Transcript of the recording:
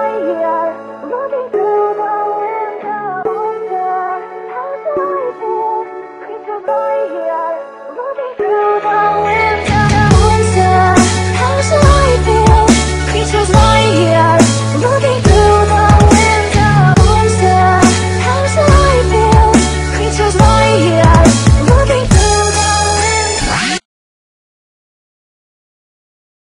to here.